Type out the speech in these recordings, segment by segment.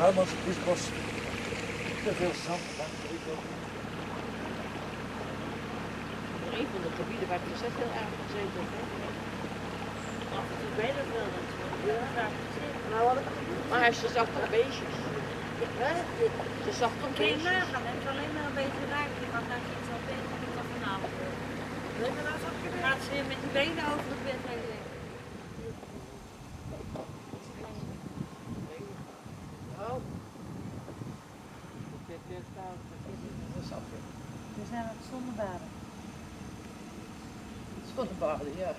ruim als het biesbos. Te veel zand. Een van de gebieden waar ik dus heel erg gezeten. Af en toe weet ik wel dat heel. Nou, ik Maar hij ze zag toch beestjes. Hè? Ze zag toch Kun je beestjes. nagaan, hij heeft alleen maar een beetje raak. Je mag daar niet zo met dat vanavond. Gaat ze weer met die benen over het We zijn aan het zonnebaden. zonnebaden, ja.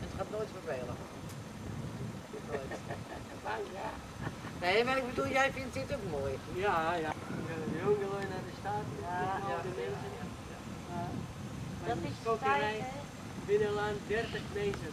Het gaat nooit vervelen. Nooit. ja. Nee, maar ik bedoel, jij vindt dit ook mooi. Ja, ja. De jongelui naar de staat. Ja, de mensen. Ja. Dat is tijd, hè? binnenland 30 mensen.